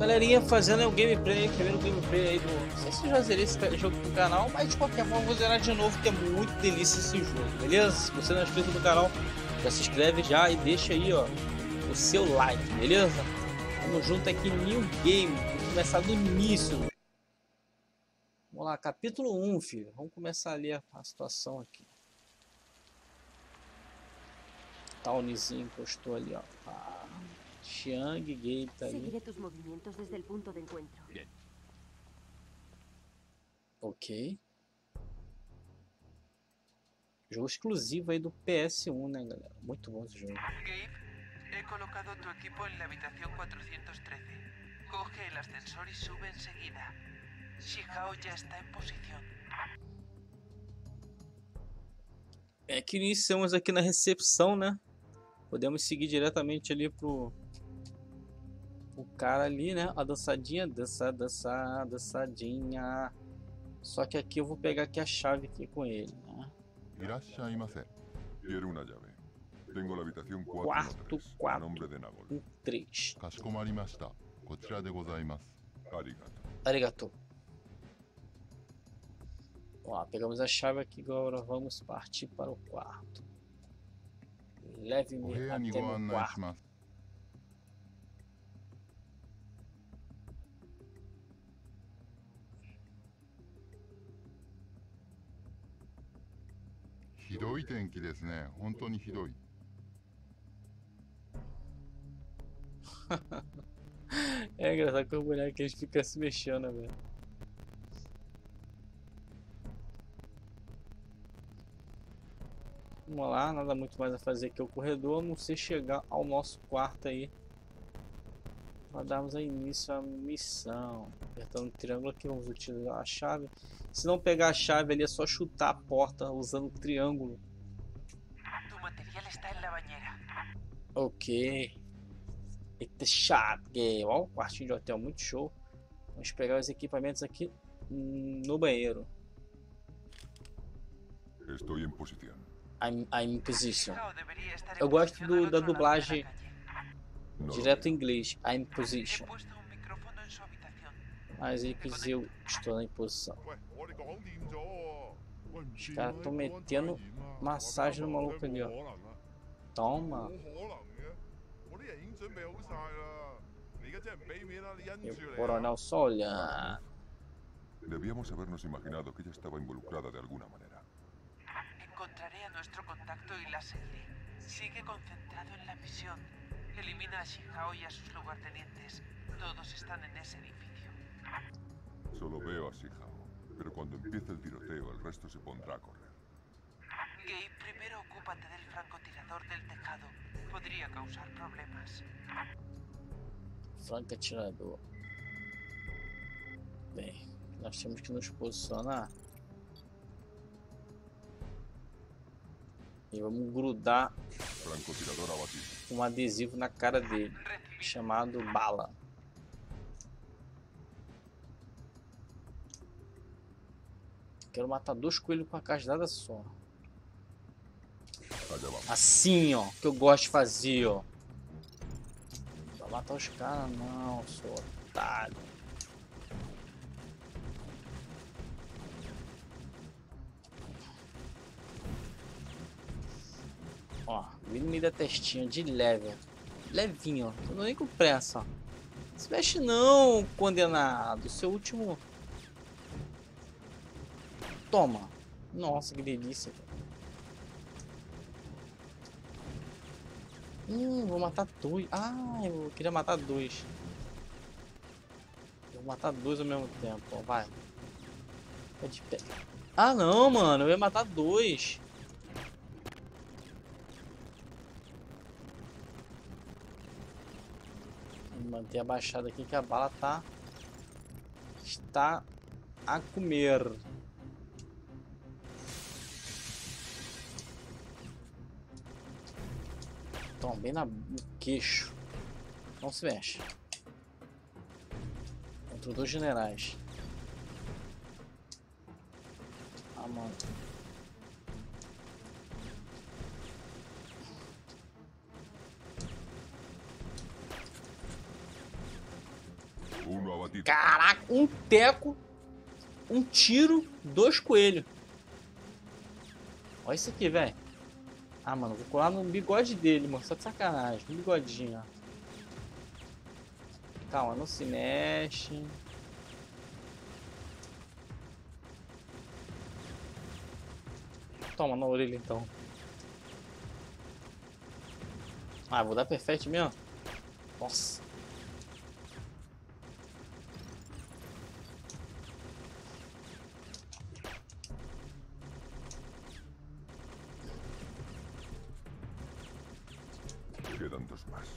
Galerinha fazendo o gameplay, primeiro gameplay aí do. Não sei se eu já zerei esse jogo no canal, mas de qualquer forma vou zerar de novo, que é muito delícia esse jogo, beleza? Se você não é inscrito no canal, já se inscreve já e deixa aí, ó, o seu like, beleza? Tamo junto aqui New Game, vamos começar do início. Vamos lá, capítulo 1, filho. Vamos começar ali a, a situação aqui. Townizinho encostou ali, ó. Ah. Xiang Gate tá ali. Seguiré tus movimientos desde el punto de encuentro. Ok. Jogo exclusivo aí do PS1, né, galera? Muito bom esse jogo. Gabe, he colocado tu equipo en la habitación 413. Coge el ascensor y sube enseguida. Shihao ya está en posición. É que iniciamos aqui na recepção, né? Podemos seguir diretamente ali pro o cara ali, né? A dançadinha, dança, dança, dançadinha. Só que aqui eu vou pegar aqui a chave aqui com ele, né? Irashaimase. Quero uma chave. Tenho a habitação 413. 4 nome de Nagol. 3. Kashimarimashita. Kochira de gozaimasu. Arigato. Arigato. Ó, pegamos a chave aqui, agora vamos partir para o quarto. Leve-me até o quarto. どい天気ですね。本当にひどい。 É engraçado que o boneco eles ficam se mexendo, velho. Vamos lá, nada muito mais a fazer aqui o corredor, a não ser chegar ao nosso quarto aí. Para darmos início à missão. Apertando o triângulo aqui, vamos utilizar a chave. Se não pegar a chave ali, é só chutar a porta usando o triângulo. Ok. Eita, chato. que- Ó, o quartinho de hotel muito show. Vamos pegar os equipamentos aqui no banheiro. Estoy en posición. I'm, I'm in position. Eu gosto do- da dublagem Direto em inglês. I'm position. Mas ele quis dizer, estou pues, na imposição. Cara, tô metendo massagem no maluco ali, ó. Toma. E o coronel só. Debíamos habernos imaginado que ella estaba involucrada de alguna manera. Encontraré a nuestro contacto y la seguiré. Sigue concentrado en la misión. Elimina a Shihao y a sus lugartenientes. Todos están en ese edificio. Solo veo a Shihao. Pero cuando empiece el tiroteo, el resto se pondrá a correr. Gabe, primero ocúpate del francotirador del tejado. Podría causar problemas. Franco atirador. Bem, nós temos que nos posicionar. E vamos grudar Francotirador um adesivo na cara dele, chamado bala. Quero matar dois coelhos com a cajadada só. Assim, ó, que eu gosto de fazer, ó. Pra matar os caras, não, sou otário. Ó, vim no meio da testinha de leve. Levinho, ó. Tô nem com pressa, ó. Se mexe não, condenado. Seu último. Toma. Nossa, que delícia. Hum, vou matar dois. Ah, eu queria matar dois. Vou matar dois ao mesmo tempo. Vai. Vai de pé. Ah, não, mano. Eu ia matar dois. Manter abaixado aqui que a bala tá... Está a comer. Toma, bem na, no queixo. Não se mexe. Contra dois generais. Ah, mano. Caraca, um teco, um tiro, dois coelhos. Olha isso aqui, velho. Ah, mano, vou colar no bigode dele, mano. Só de sacanagem. No bigodinho, ó. Calma, não se mexe. Toma na orelha então. Ah, vou dar perfeito mesmo? Nossa. Dos más.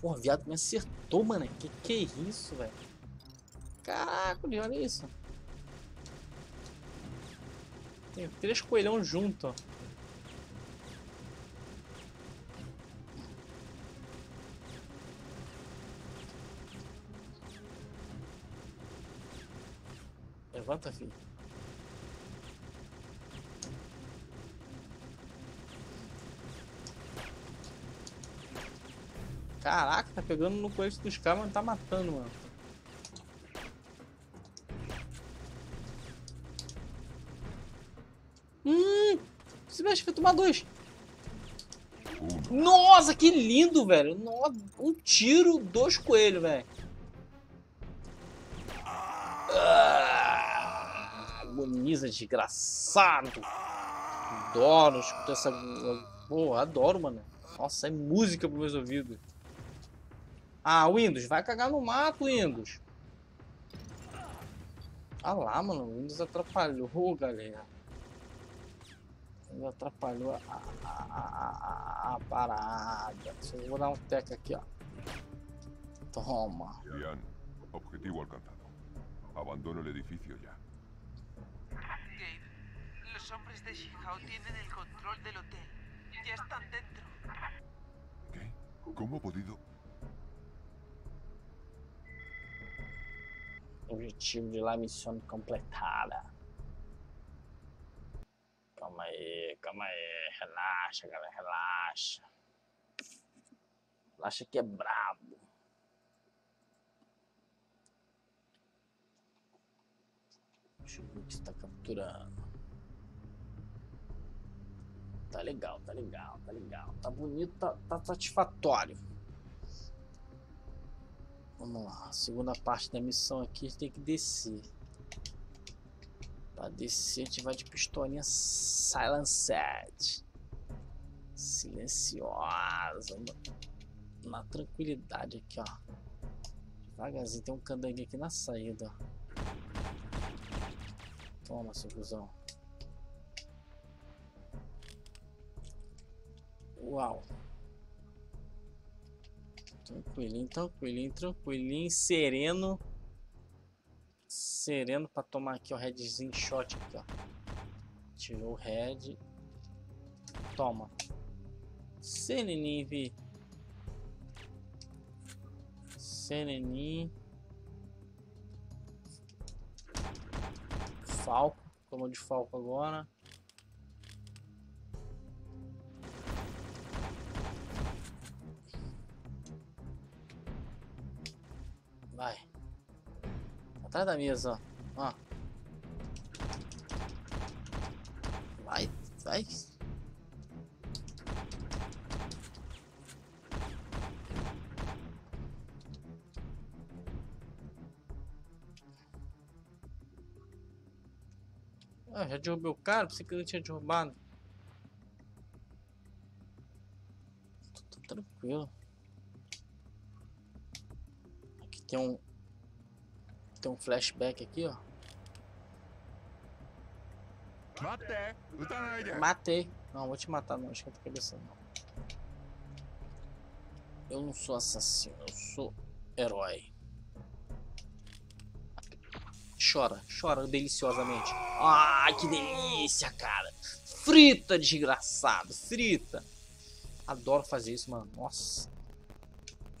Porra, viado me acertou, mano. Que que é isso, velho? Caraca, olha isso. Tem três coelhão junto, ó. Levanta, filho. Caraca, tá pegando no coelho dos caras, mas tá matando, mano. Hum! Esse bicho vai tomar dois. Nossa, que lindo, velho. Um tiro, dois coelhos, velho. Desgraçado. Adoro escutar essa. Pô, adoro, mano. Nossa, é música pros meus ouvidos. Ah, Windows, vai cagar no mato, Windows. Ah lá, mano, o Windows atrapalhou, galera. Windows atrapalhou a, a, a, a, parada. Só vou dar um tec aqui, ó. Toma. Bien. Objetivo alcanzado. Abandono el edificio ya. Los hombres de Shihao tienen el control del hotel. Ya están dentro. ¿Qué? ¿Cómo ha podido? Objetivo de lá, missão completada. Calma aí, calma aí. Relaxa, galera, relaxa. Relaxa que é brabo. Deixa eu ver o que está capturando. Tá legal, tá legal, tá legal. Tá bonito, tá, tá satisfatório. Vamos lá, segunda parte da missão aqui a gente tem que descer. Pra descer a gente vai de pistolinha silenced. Silenciosa. Na, na tranquilidade aqui, ó. Devagarzinho, tem um candangue aqui na saída. Toma, seu cuzão. Uau. Tranquilinho, tranquilinho, tranquilinho, sereno. Sereno pra tomar aqui o headzinho shot aqui, ó. Tirou o head. Toma. Sereninho, vi. Sereninho. Falco. Tomou de falco agora. Vai. Atrás da mesa, ó. Vai, vai. Ah, já derrubei o cara, pensei que ele tinha derrubado. Tô, tô tranquilo. tem um tem um flashback aqui, ó. Matei. Não, vou te matar não, acho esquenta a cabeça não. Eu não sou assassino, eu sou herói. Chora, chora deliciosamente. Ah, que delícia, cara. Frita, desgraçado, frita. Adoro fazer isso, mano. Nossa.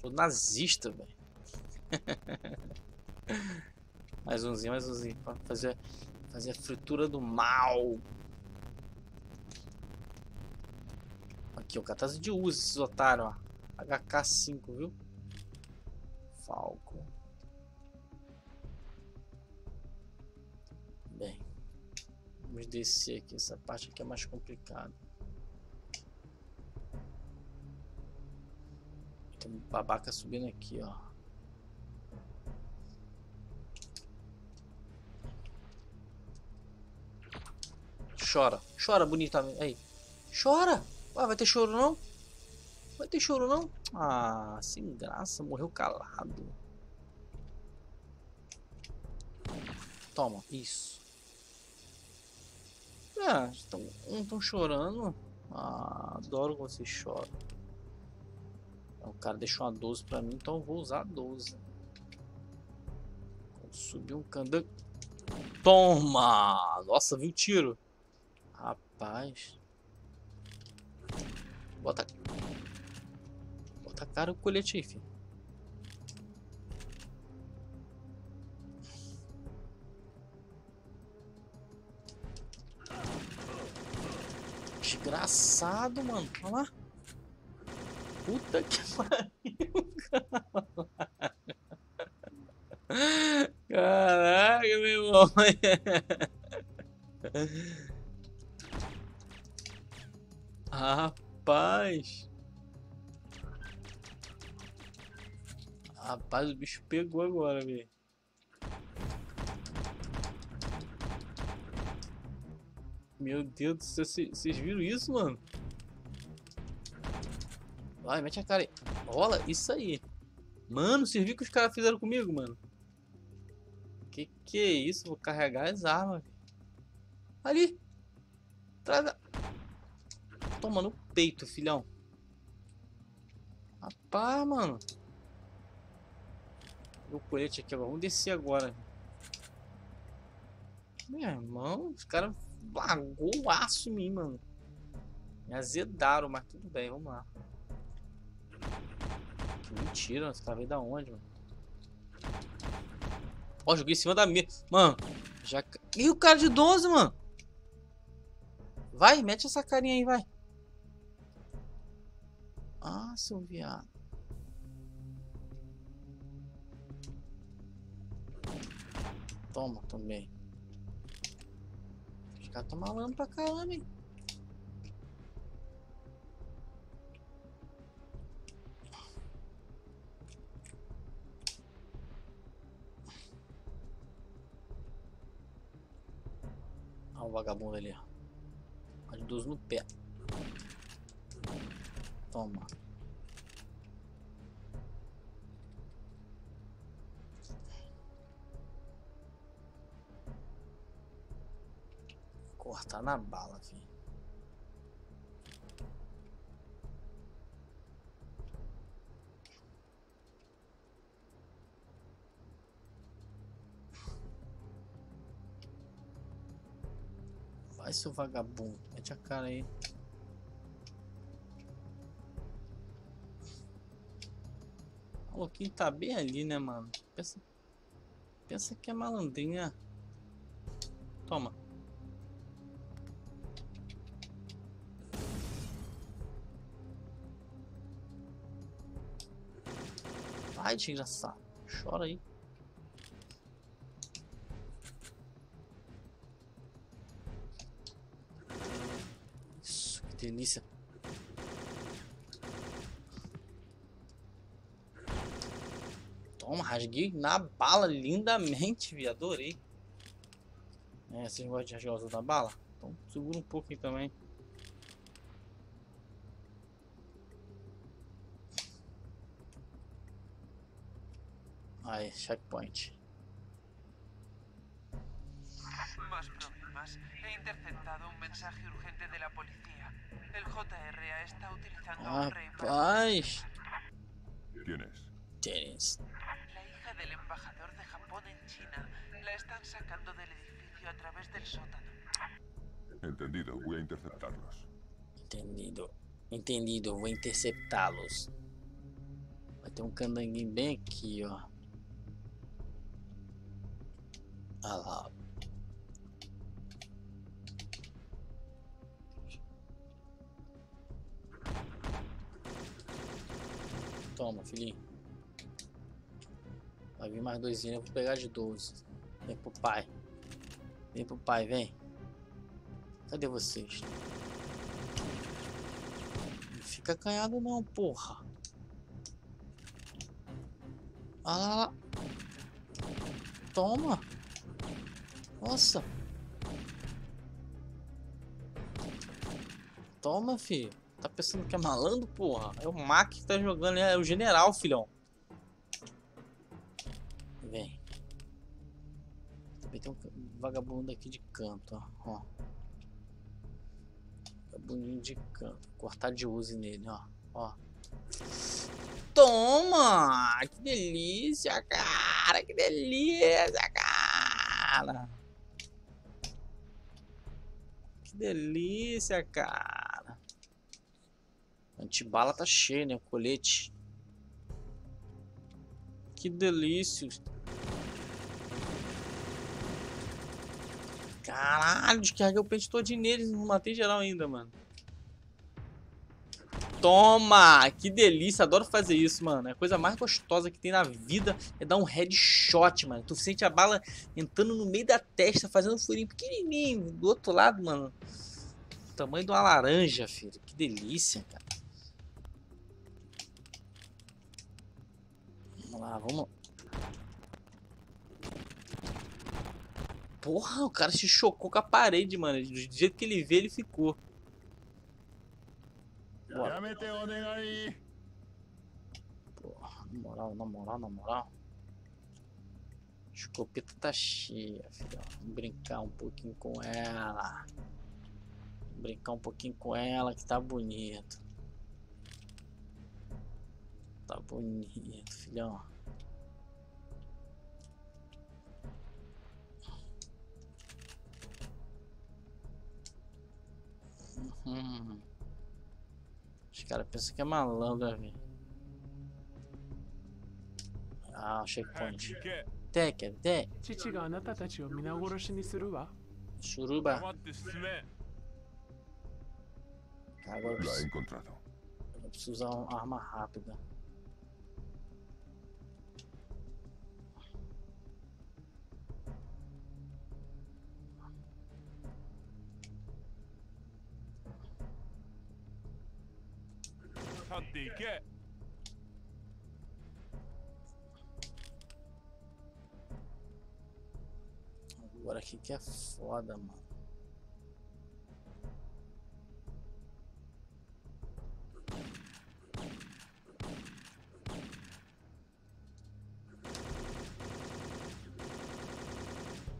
Sou nazista, velho. Mais umzinho, mais umzinho. Pra fazer, fazer a fritura do mal. Aqui, o catarse de uso, esses otários, ó. HK5, viu? Falco. Bem. Vamos descer aqui. Essa parte aqui é mais complicada. Tem um babaca subindo aqui, ó. Chora. Chora bonitamente. Aí. Chora. Ué, vai ter choro não? Vai ter choro não? Ah, sem graça. Morreu calado. Toma. Isso. É, estão, um estão chorando. Ah, adoro quando vocês choram. O cara deixou uma 12 pra mim, então eu vou usar a 12. Subiu um candango. Toma! Nossa, viu o tiro? Rapaz. Bota. Bota cara o colete aí, filho. Desgraçado, mano. Olha lá. Puta que pariu, cara. Caraca, meu irmão. Rapaz. Rapaz, o bicho pegou agora, velho. Meu Deus do céu, vocês viram isso, mano? Vai, mete a cara aí. Rola, isso aí. Mano, vocês viram que os caras fizeram comigo, mano? Que que é isso? Vou carregar as armas. Ali. Traz Toma no peito, filhão. Rapaz, mano. O colete aqui. Vamos descer agora. Meu irmão, os caras largou o aço em mim, mano. Me azedaram, mas tudo bem, vamos lá. Que mentira, esse cara veio da onde, mano? Ó, joguei em cima da mesa. Mano, já... E o cara de 12, mano? Vai, mete essa carinha aí, vai. Ah, seu viado. Toma também. Os caras estão malandro pra caramba, hein? Olha o vagabundo ali, ó. Olha dos no pé. Toma. Cortar na bala, filho. Vai, seu vagabundo. Mete a cara aí. O Louquinho tá bem ali, né, mano? Pensa, pensa que é malandrinha. Toma. Vai, desgraçado. Chora aí. Isso, que delícia. Toma, rasguei na bala lindamente, vi. Adorei. É, vocês gostam de rasgar os na bala? Então segura um pouquinho também. Aí, checkpoint. Más problemas. He interceptado un mensaje urgente de la policía. El JRA está utilizando a un rey para... Rapaz. ¿Quién es? Tienes. La hija del embajador de China. La están sacando del edificio a través del sótano. Entendido, voy a interceptarlos. Entendido. Entendido, vou interceptá-los. Vai ter um candanguinho bem aqui, ó. Ah lá. Toma, filhinho. Vai vir mais dois eu vou pegar de 12. Vem pro pai. Vem pro pai, vem. Cadê vocês? Não fica acanhado não, porra. Ah lá, lá. Toma. Nossa. Toma, filho. Tá pensando que é malandro, porra? É o Mac que tá jogando, é o general, filhão. Vagabundo aqui de canto, ó. ó. Vagabundinho de canto. Cortar de use nele, ó. Ó. Toma! Que delícia, cara! Que delícia, cara! Que delícia, cara! Antibala tá cheio, né? Colete. Que delícia. Caralho, descarreguei o pente todinho neles. Não matei geral ainda, mano. Toma! Que delícia. Adoro fazer isso, mano. É a coisa mais gostosa que tem na vida é dar um headshot, mano. Tu sente a bala entrando no meio da testa, fazendo um furinho pequenininho. Do outro lado, mano. tamanho de uma laranja, filho. Que delícia, cara. lá, vamos. Porra, o cara se chocou com a parede, mano. Do jeito que ele vê, ele ficou. Porra, na moral, na moral, na moral. A escopeta tá cheia, filho. Vamos brincar um pouquinho com ela. Vamos brincar um pouquinho com ela que tá bonito. Tá bonito, filhão. Hum. Os caras pensam que é malandro, velho. Ah, checkpoint. Take, take. É Chichi ga anata tachi o minagoroshi ni suru wa? Suruba. Agora eu preciso, eu preciso usar uma arma rápida. Agora aqui que é foda, mano.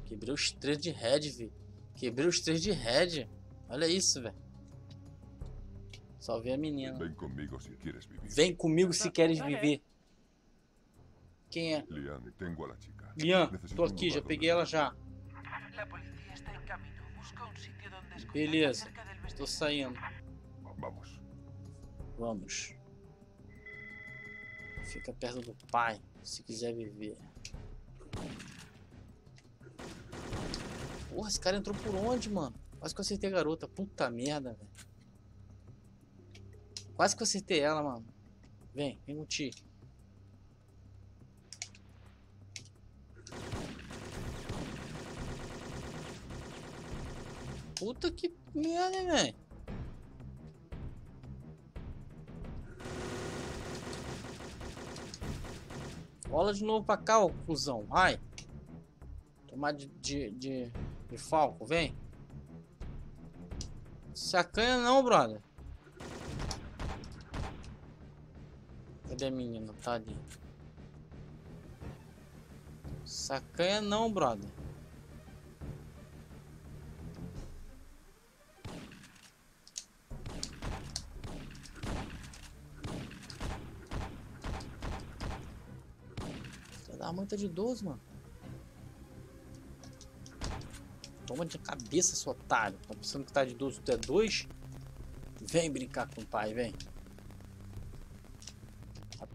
Quebrei os três de head, vi. Quebrei os três de head. Olha isso, velho. Salvei a menina. Ven conmigo si quieres vivir. Vem comigo se queres viver. Quem é? Lian, tengo a chica. Lian, tô aqui, já peguei ela já. Beleza, vestíbulo. saindo. Vamos. Vamos. Fica perto do pai, se quiser viver. Porra, esse cara entrou por onde, mano? Quase que eu acertei a garota. Puta merda, velho. Quase que eu acertei ela, mano. Vem, vem com ti. Puta que merda, velho. Rola de novo pra cá, ô cuzão. Vai. Tomar de, de, de, de falco, vem. Sacanha não, brother. Cadê a menina? Tá ali. Sacanha não, brother. Você dá muita de 12, mano. Toma de cabeça, seu otário. Tá pensando que tá de 12, tu é 2? Vem brincar com o pai, vem.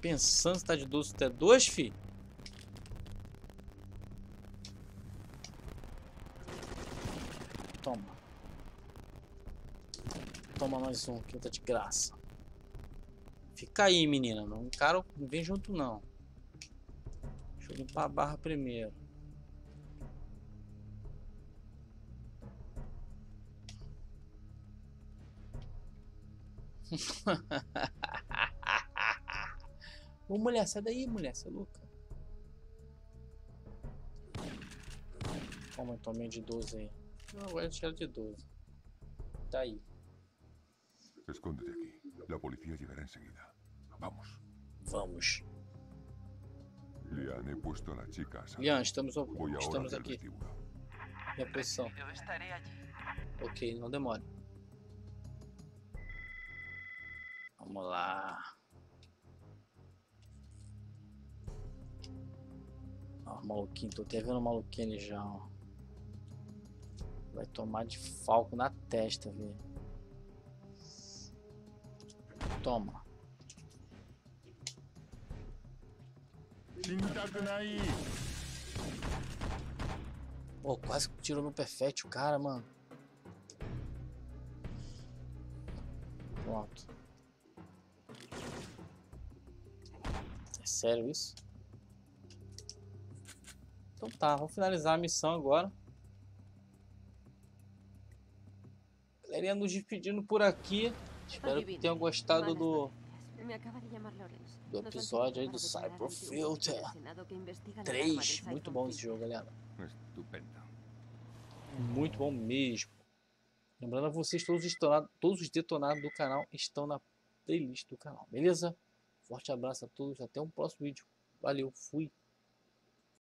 Pensando que tá de 12, tu é 2, fi? Toma. Toma mais um, que tá de graça. Fica aí, menina. Não encara, não vem junto não. Deixa eu limpar a barra primeiro. Ô mulher, sai daí, mulher, você é louca. Toma então de 12 aí. Não, agora tira de 12. Tá aí. Escóndete aquí. La policía llegará enseguida. Vamos. Vamos. Lian, he puesto a la chica a. Lian, estamos, estamos aqui. vestíbulo. Minha posição. Yo estaré allí. Ok, não demora. Vamos lá. Ó, maluquinho, tô até vendo o maluquinho ali já, ó. Vai tomar de falco na testa, velho. Toma. Pô, quase que tirou meu perfect o cara, mano. Pronto. É sério isso? Então tá, vamos finalizar a missão agora. Galerinha nos despedindo por aqui. Espero que tenham gostado do, do episódio aí do solicitado declarar Cyber ante un juez Filter del Senado que investiga la 3. alarma del Muito bom esse jogo, galera. Muito bom mesmo. Lembrando a vocês, todos os, detonados, todos os detonados do canal estão na playlist do canal, beleza? Forte abraço a todos, até um próximo vídeo. Valeu, fui.